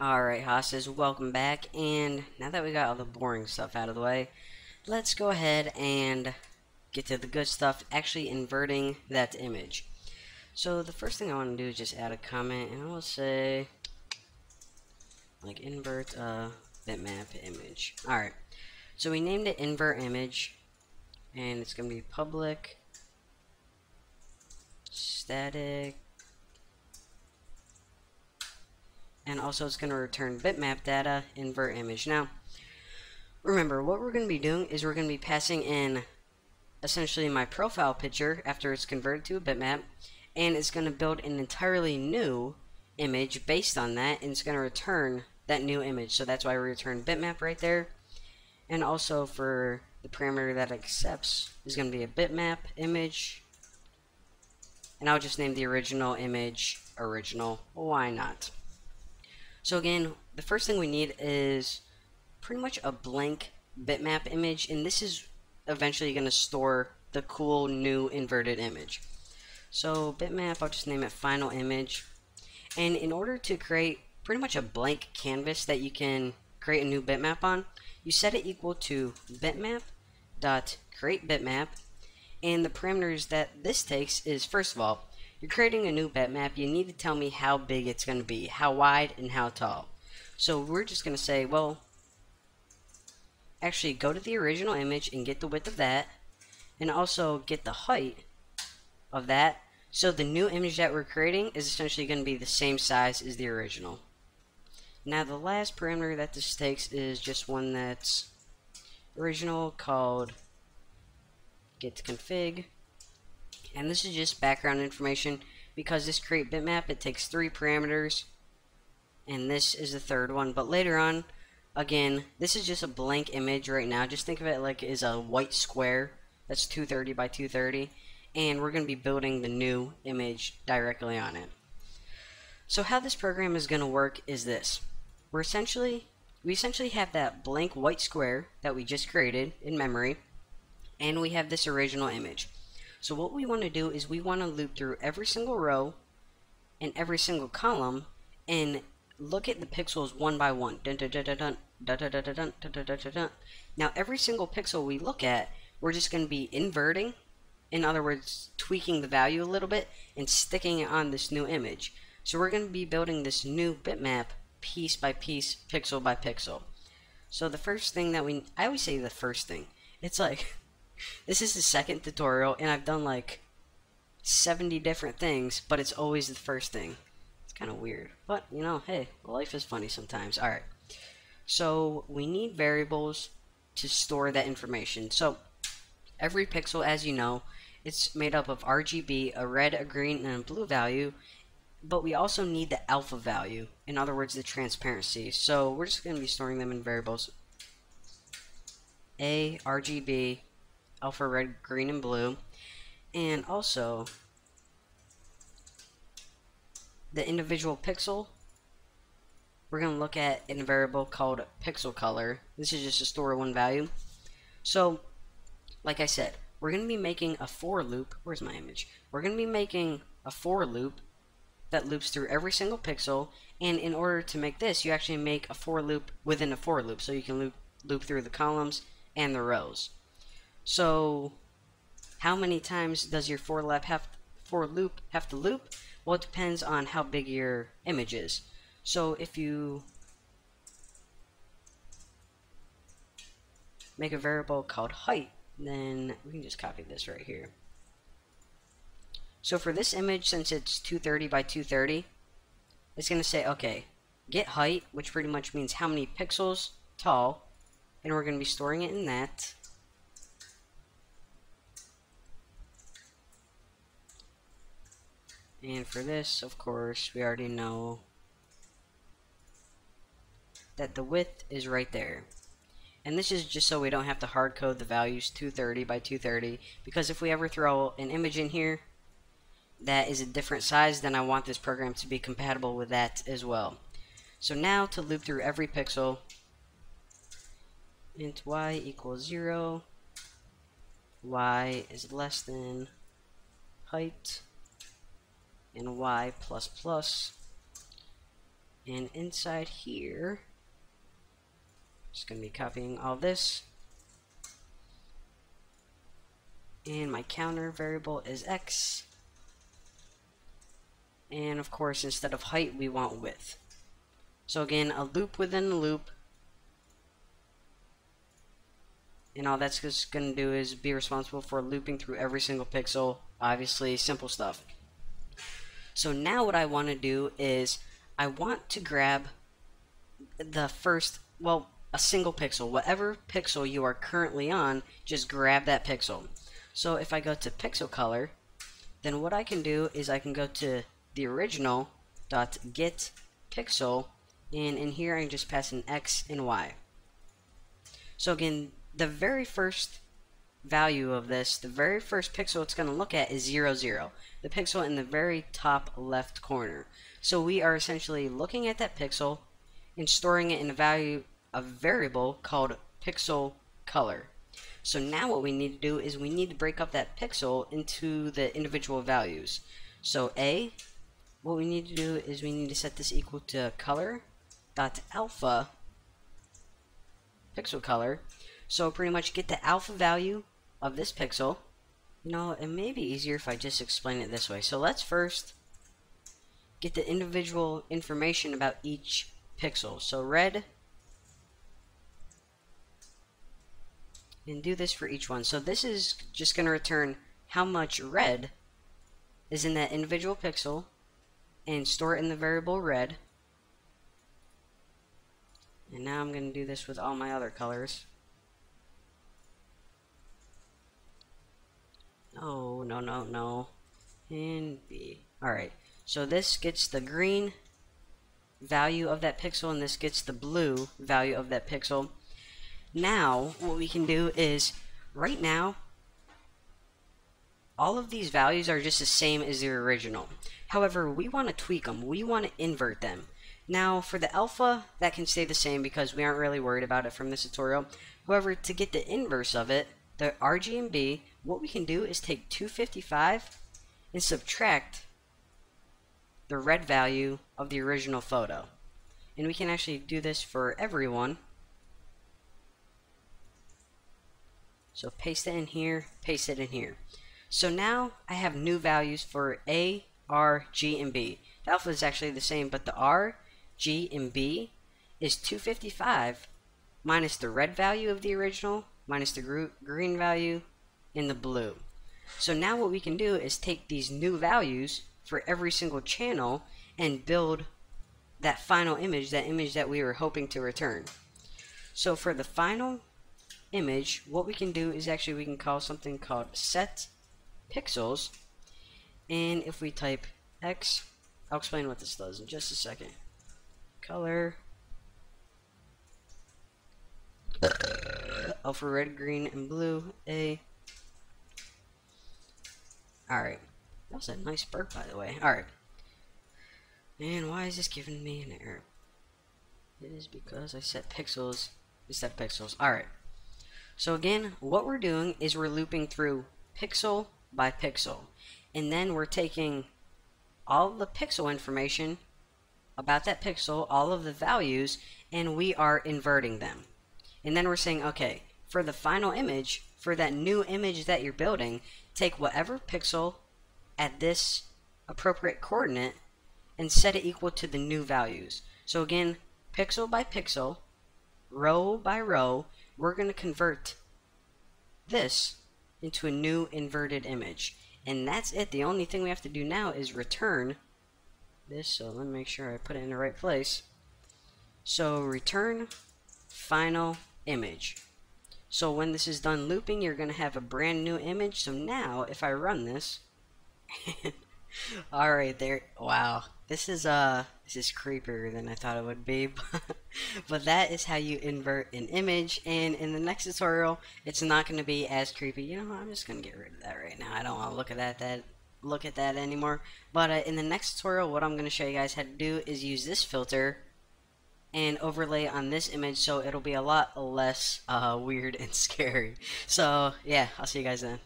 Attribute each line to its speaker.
Speaker 1: Alright, Hosses, welcome back, and now that we got all the boring stuff out of the way, let's go ahead and get to the good stuff, actually inverting that image. So the first thing I want to do is just add a comment, and I will say, like, invert a bitmap image. Alright, so we named it invert image, and it's going to be public, static, and also it's going to return bitmap data invert image. Now, remember, what we're going to be doing is we're going to be passing in essentially my profile picture after it's converted to a bitmap, and it's going to build an entirely new image based on that, and it's going to return that new image. So that's why we return bitmap right there. And also for the parameter that accepts is going to be a bitmap image. And I'll just name the original image original. Why not? So again, the first thing we need is pretty much a blank bitmap image, and this is eventually going to store the cool new inverted image. So bitmap, I'll just name it final image. And in order to create pretty much a blank canvas that you can create a new bitmap on, you set it equal to bitmap dot create bitmap and the parameters that this takes is first of all you're creating a new bitmap, you need to tell me how big it's going to be, how wide and how tall. So we're just going to say, well, actually go to the original image and get the width of that, and also get the height of that. So the new image that we're creating is essentially going to be the same size as the original. Now the last parameter that this takes is just one that's original called get config and this is just background information. Because this create bitmap it takes three parameters. And this is the third one. But later on again this is just a blank image right now. Just think of it like is a white square. That's 230 by 230 and we're going to be building the new image directly on it. So how this program is going to work is this. We're essentially we essentially have that blank white square that we just created in memory. And we have this original image so what we want to do is we want to loop through every single row and every single column and look at the pixels one by one. Now every single pixel we look at, we're just going to be inverting, in other words, tweaking the value a little bit and sticking it on this new image. So we're going to be building this new bitmap piece by piece, pixel by pixel. So the first thing that we, I always say the first thing. It's like, this is the second tutorial, and I've done like 70 different things, but it's always the first thing. It's kind of weird. But, you know, hey, life is funny sometimes. Alright. So, we need variables to store that information. So, every pixel, as you know, it's made up of RGB, a red, a green, and a blue value, but we also need the alpha value, in other words, the transparency. So, we're just going to be storing them in variables. A, RGB, alpha red, green, and blue. And also, the individual pixel, we're going to look at in a variable called pixel color. This is just a store one value. So, like I said, we're going to be making a for loop. Where's my image? We're going to be making a for loop that loops through every single pixel. And in order to make this, you actually make a for loop within a for loop. So you can loop, loop through the columns and the rows. So, how many times does your for loop have for loop have to loop? Well, it depends on how big your image is. So, if you make a variable called height, then we can just copy this right here. So for this image, since it's 230 by 230, it's going to say, okay, get height, which pretty much means how many pixels tall, and we're going to be storing it in that. And for this, of course, we already know that the width is right there. And this is just so we don't have to hard code the values 230 by 230 because if we ever throw an image in here that is a different size then I want this program to be compatible with that as well. So now to loop through every pixel int y equals 0 y is less than height and y plus plus And inside here, just going to be copying all this. And my counter variable is x. And of course, instead of height, we want width. So again, a loop within a loop. And all that's just going to do is be responsible for looping through every single pixel. Obviously, simple stuff. So now what I want to do is I want to grab the first, well, a single pixel. Whatever pixel you are currently on, just grab that pixel. So if I go to pixel color, then what I can do is I can go to the original dot get pixel and in here I can just pass an X and Y. So again, the very first value of this, the very first pixel it's going to look at is 0, 0. The pixel in the very top left corner. So we are essentially looking at that pixel and storing it in a value, a variable called pixel color. So now what we need to do is we need to break up that pixel into the individual values. So A, what we need to do is we need to set this equal to color dot alpha pixel color. So pretty much get the alpha value of this pixel. You know, it may be easier if I just explain it this way. So let's first get the individual information about each pixel. So red and do this for each one. So this is just going to return how much red is in that individual pixel and store it in the variable red. And now I'm going to do this with all my other colors. Oh, no, no, no. And B. Alright, so this gets the green value of that pixel and this gets the blue value of that pixel. Now, what we can do is, right now, all of these values are just the same as the original. However, we want to tweak them. We want to invert them. Now, for the alpha, that can stay the same because we aren't really worried about it from this tutorial. However, to get the inverse of it, the RGB, what we can do is take 255 and subtract the red value of the original photo. And we can actually do this for everyone. So paste it in here, paste it in here. So now I have new values for A, R, G, and B. The alpha is actually the same, but the R, G, and B is 255 minus the red value of the original, minus the green value, and the blue. So now what we can do is take these new values for every single channel and build that final image, that image that we were hoping to return. So for the final image, what we can do is actually we can call something called set pixels. And if we type X, I'll explain what this does in just a second. Color. Alpha red, green, and blue. A. Alright. That was a nice burp, by the way. Alright. And why is this giving me an error? It is because I set pixels. I set pixels. Alright. So again, what we're doing is we're looping through pixel by pixel. And then we're taking all the pixel information about that pixel, all of the values, and we are inverting them. And then we're saying, okay, for the final image, for that new image that you're building, take whatever pixel at this appropriate coordinate and set it equal to the new values. So again, pixel by pixel, row by row, we're going to convert this into a new inverted image. And that's it. The only thing we have to do now is return this. So let me make sure I put it in the right place. So return final image. So when this is done looping, you're going to have a brand new image. So now, if I run this, Alright, there. Wow. This is, uh, this is creepier than I thought it would be. but that is how you invert an image. And in the next tutorial, it's not going to be as creepy. You know, I'm just going to get rid of that right now. I don't want to look at that, that look at that anymore. But uh, in the next tutorial, what I'm going to show you guys how to do is use this filter and overlay on this image so it'll be a lot less uh, weird and scary. So, yeah, I'll see you guys then.